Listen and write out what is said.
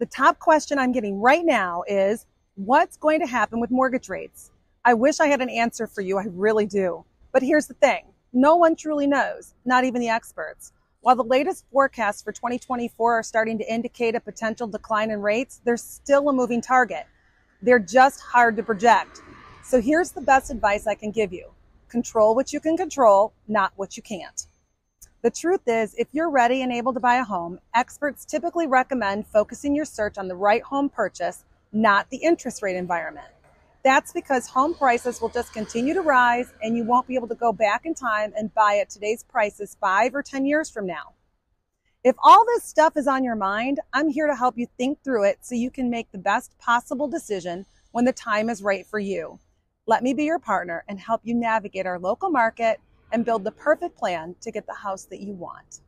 The top question I'm getting right now is what's going to happen with mortgage rates? I wish I had an answer for you. I really do. But here's the thing no one truly knows, not even the experts. While the latest forecasts for 2024 are starting to indicate a potential decline in rates, they're still a moving target. They're just hard to project. So here's the best advice I can give you control what you can control, not what you can't. The truth is, if you're ready and able to buy a home, experts typically recommend focusing your search on the right home purchase, not the interest rate environment. That's because home prices will just continue to rise and you won't be able to go back in time and buy at today's prices five or 10 years from now. If all this stuff is on your mind, I'm here to help you think through it so you can make the best possible decision when the time is right for you. Let me be your partner and help you navigate our local market and build the perfect plan to get the house that you want.